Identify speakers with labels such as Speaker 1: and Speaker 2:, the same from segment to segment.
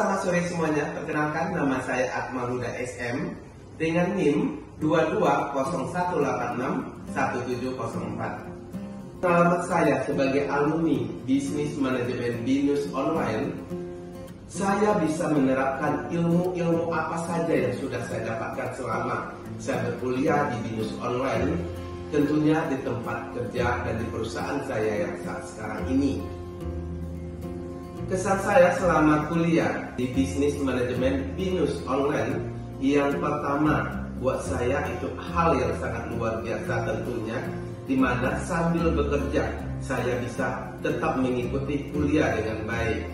Speaker 1: Selamat sore semuanya. Perkenalkan nama saya Akmal Huda SM dengan NIM 2201861704. Selamat saya sebagai alumni Bisnis Manajemen Binus Online, saya bisa menerapkan ilmu-ilmu apa saja yang sudah saya dapatkan selama saya berkuliah di Binus Online, tentunya di tempat kerja dan di perusahaan saya yang saat sekarang ini. Kesan saya selama kuliah di Bisnis Manajemen Binus Online yang pertama buat saya itu hal yang sangat luar biasa tentunya di mana sambil bekerja saya bisa tetap mengikuti kuliah dengan baik.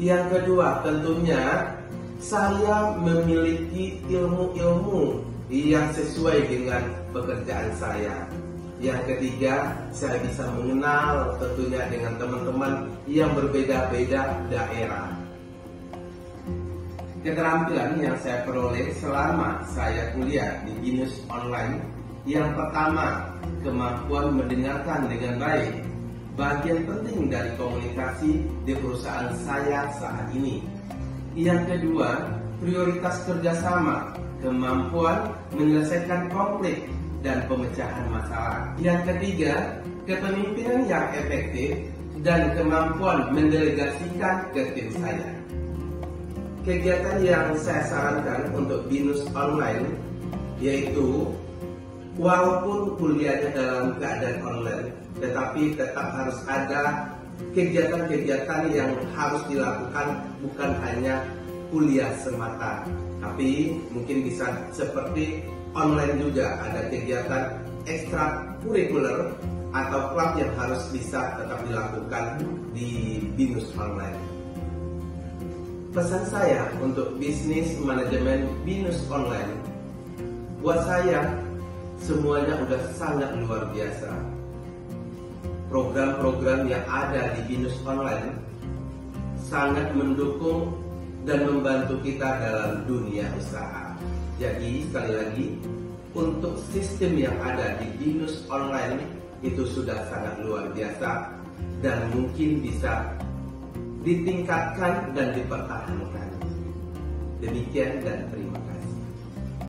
Speaker 1: Yang kedua, tentunya saya memiliki ilmu-ilmu yang sesuai dengan pekerjaan saya. Yang ketiga, saya bisa mengenal tentunya dengan teman-teman yang berbeda-beda daerah. Keterampilan yang saya peroleh selama saya kuliah di Binus Online yang pertama, kemampuan mendengarkan dengan baik. Bagian penting dari komunikasi di perusahaan saya saat ini. Yang kedua, prioritas kerjasama, kemampuan menyelesaikan konflik dan pemecahan masalah. Yang ketiga, kepemimpinan yang efektif dan kemampuan mendelegasikan ke tim saya. Kegiatan yang saya sarankan untuk Binus Online yaitu walaupun kuliahnya dalam keadaan online, tetapi tetap harus ada kegiatan-kegiatan yang harus dilakukan bukan hanya kuliah semata, tapi mungkin bisa seperti online juga ada kegiatan ekstra kurikuler atau klub yang harus bisa tetap dilakukan di Binus Online. Pesan saya untuk bisnis manajemen Binus Online, buat saya semuanya udah sangat luar biasa. Program-program yang ada di Binus Online sangat mendukung dan membantu kita dalam dunia usaha. Jadi sekali lagi untuk sistem yang ada di Binus Online itu sudah sangat luar biasa dan mungkin bisa ditingkatkan dan dipertahankan. Demikian dan terima kasih.